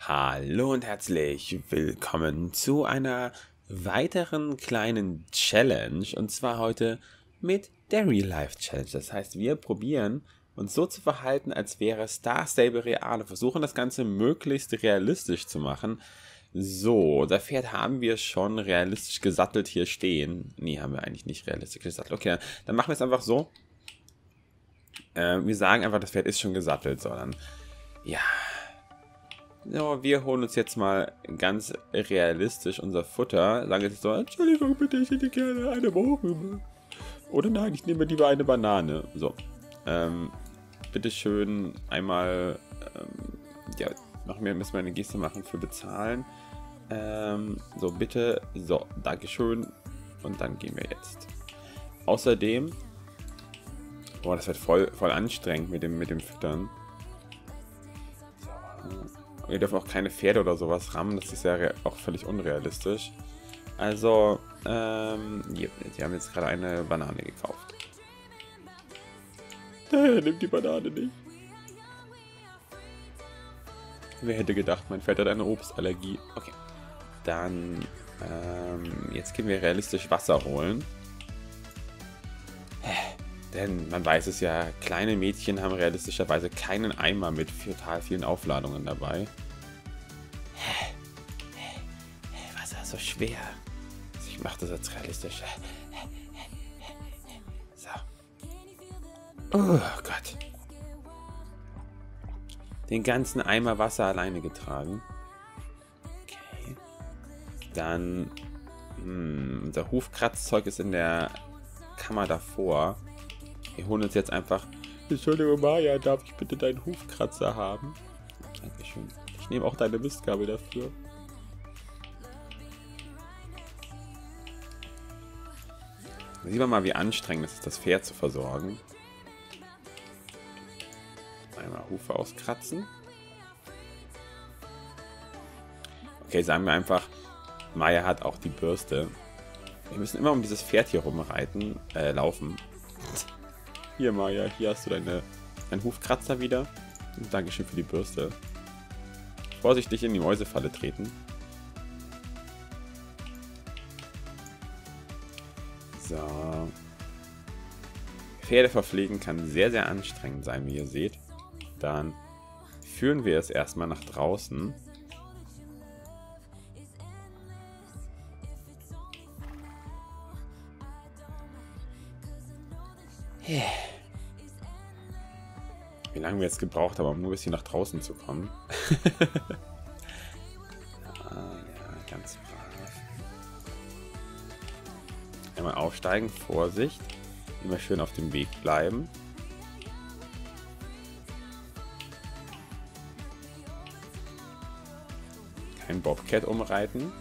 Hallo und herzlich willkommen zu einer weiteren kleinen Challenge und zwar heute mit der Real Life Challenge. Das heißt, wir probieren uns so zu verhalten, als wäre Star Stable real und versuchen das Ganze möglichst realistisch zu machen. So, das Pferd haben wir schon realistisch gesattelt hier stehen. Nee, haben wir eigentlich nicht realistisch gesattelt. Okay, dann machen wir es einfach so. Äh, wir sagen einfach, das Pferd ist schon gesattelt, sondern ja, so, wir holen uns jetzt mal ganz realistisch unser Futter. Sagen jetzt so, Entschuldigung, bitte, ich hätte gerne eine Mohrrübe. Oder nein, ich nehme lieber eine Banane. So, ähm, bitteschön einmal, ähm, ja, machen wir, müssen wir eine Geste machen für bezahlen. Ähm, so, bitte, so, Dankeschön. Und dann gehen wir jetzt. Außerdem, boah, das wird voll, voll anstrengend mit dem, mit dem Füttern. Wir dürfen auch keine Pferde oder sowas rammen, das ist ja auch völlig unrealistisch. Also, ähm, hier, haben jetzt gerade eine Banane gekauft. Nee, nimm die Banane nicht. Wer hätte gedacht, mein Pferd hat eine Obstallergie. Okay. Dann, ähm, jetzt können wir realistisch Wasser holen. Denn man weiß es ja, kleine Mädchen haben realistischerweise keinen Eimer mit total vielen Aufladungen dabei. Was ist so schwer? Ich mache das jetzt realistisch. So. Oh Gott. Den ganzen Eimer Wasser alleine getragen. Okay. Dann. Hm, unser Hufkratzzeug ist in der Kammer davor. Wir holen uns jetzt einfach. Entschuldigung, Maya, darf ich bitte deinen Hufkratzer haben? Dankeschön. Ich nehme auch deine Mistgabel dafür. Da sieht man mal, wie anstrengend es ist, das Pferd zu versorgen. Einmal Hufe auskratzen. Okay, sagen wir einfach, Maya hat auch die Bürste. Wir müssen immer um dieses Pferd hier rumreiten, äh, laufen. Hier, Maya, hier hast du deine, deinen Hufkratzer wieder. Und Dankeschön für die Bürste. Vorsichtig in die Mäusefalle treten. So. Pferde verpflegen kann sehr, sehr anstrengend sein, wie ihr seht. Dann führen wir es erstmal nach draußen. Wie lange wir jetzt gebraucht haben, um nur bis hier nach draußen zu kommen. ah, ja, ganz brav. Einmal aufsteigen, Vorsicht. Immer schön auf dem Weg bleiben. Kein Bobcat umreiten.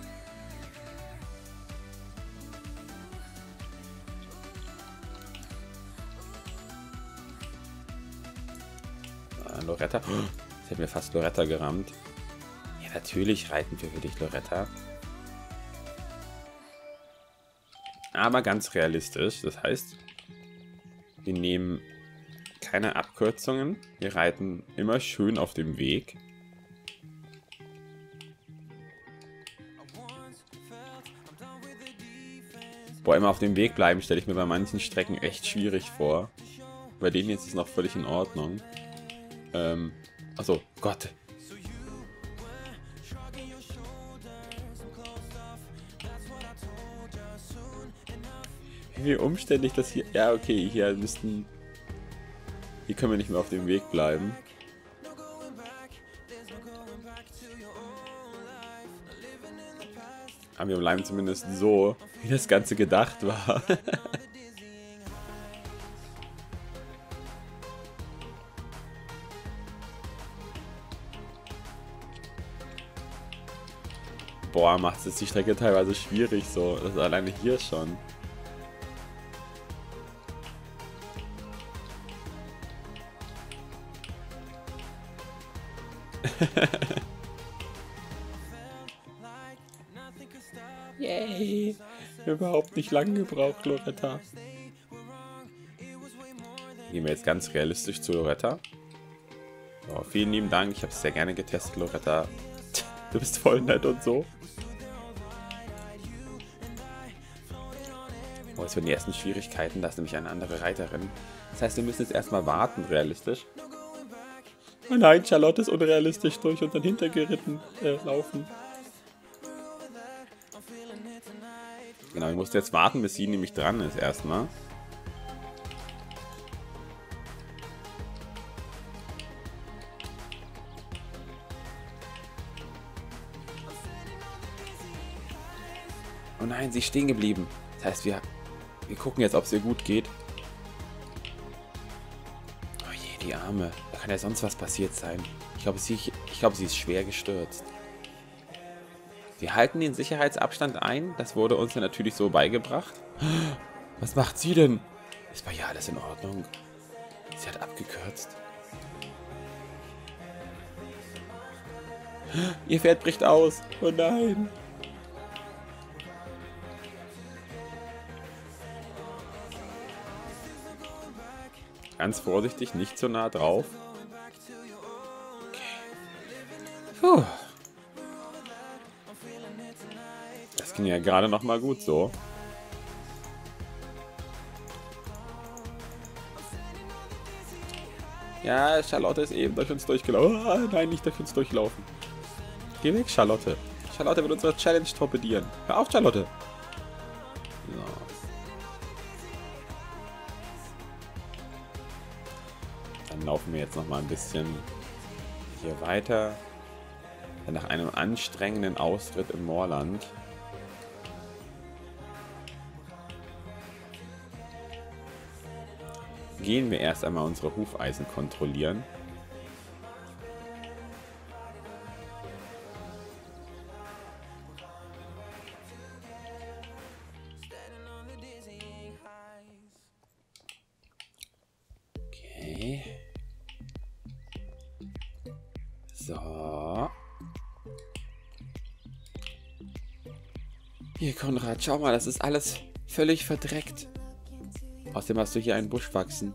Loretta. Ich hätte mir fast Loretta gerammt. Ja, natürlich reiten wir für dich, Loretta. Aber ganz realistisch. Das heißt, wir nehmen keine Abkürzungen. Wir reiten immer schön auf dem Weg. Boah, immer auf dem Weg bleiben stelle ich mir bei manchen Strecken echt schwierig vor. Bei denen jetzt ist es noch völlig in Ordnung. Ähm, achso, Gott. Wie umständlich das hier... Ja, okay, hier müssten... Hier können wir nicht mehr auf dem Weg bleiben. Aber wir bleiben zumindest so, wie das Ganze gedacht war. boah, macht es die Strecke teilweise schwierig so. Das ist alleine hier schon. Yay! Überhaupt nicht lang gebraucht, Loretta. Gehen wir jetzt ganz realistisch zu Loretta. So, vielen lieben Dank, ich habe es sehr gerne getestet, Loretta. Du bist voll nett und so. Oh, jetzt werden die ersten Schwierigkeiten. Da ist nämlich eine andere Reiterin. Das heißt, wir müssen jetzt erstmal warten, realistisch. Oh nein, Charlotte ist unrealistisch durch unseren Hintergeritten äh, laufen. Genau, ich musste jetzt warten, bis sie nämlich dran ist erstmal. Oh nein, sie ist stehen geblieben. Das heißt, wir, wir gucken jetzt, ob es ihr gut geht. Oh je, die Arme. Da kann ja sonst was passiert sein. Ich glaube, sie, ich glaube, sie ist schwer gestürzt. Wir halten den Sicherheitsabstand ein. Das wurde uns ja natürlich so beigebracht. Was macht sie denn? Ist bei ihr alles in Ordnung? Sie hat abgekürzt. Ihr Pferd bricht aus. Oh nein. Ganz vorsichtig, nicht so nah drauf. Okay. Puh. Das ging ja gerade noch mal gut so. Ja, Charlotte ist eben durch uns durchgelaufen. Oh, nein, nicht durch uns durchlaufen. Geh weg, Charlotte. Charlotte will unsere Challenge torpedieren. Hör auf, Charlotte. Laufen wir jetzt noch mal ein bisschen hier weiter. Nach einem anstrengenden Austritt im Moorland gehen wir erst einmal unsere Hufeisen kontrollieren. So. Hier, Konrad, schau mal, das ist alles völlig verdreckt. Außerdem hast du hier einen Busch wachsen.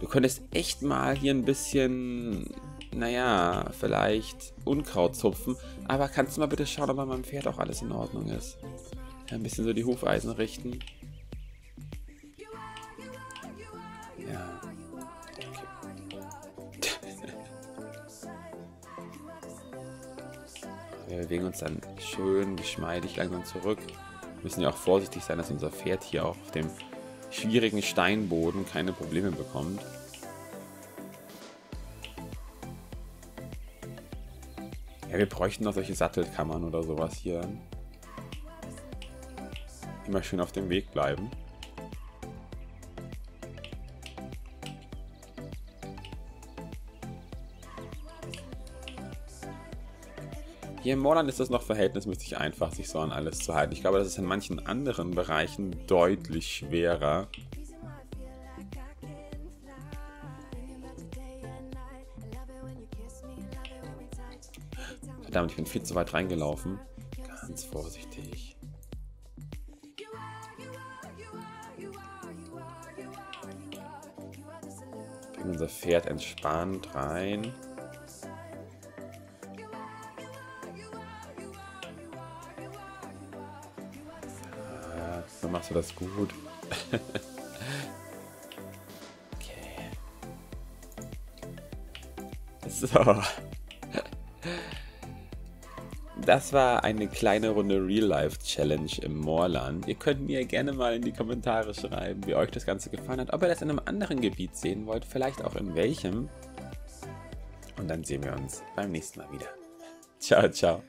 Du könntest echt mal hier ein bisschen, naja, vielleicht Unkraut zupfen. Aber kannst du mal bitte schauen, ob bei meinem Pferd auch alles in Ordnung ist? ein bisschen so die Hufeisen richten. Ja. Wir bewegen uns dann schön geschmeidig langsam zurück müssen ja auch vorsichtig sein, dass unser Pferd hier auch auf dem schwierigen Steinboden keine Probleme bekommt. Ja, wir bräuchten noch solche Sattelkammern oder sowas hier. Immer schön auf dem Weg bleiben. Hier im Moorland ist es noch verhältnismäßig einfach, sich so an alles zu halten. Ich glaube, das ist in manchen anderen Bereichen deutlich schwerer. Verdammt, ich bin viel zu weit reingelaufen. Ganz vorsichtig. Bringen unser Pferd entspannt rein. Machst du das gut. okay. So. Das war eine kleine Runde Real-Life-Challenge im Moorland. Ihr könnt mir gerne mal in die Kommentare schreiben, wie euch das Ganze gefallen hat. Ob ihr das in einem anderen Gebiet sehen wollt, vielleicht auch in welchem. Und dann sehen wir uns beim nächsten Mal wieder. Ciao, ciao.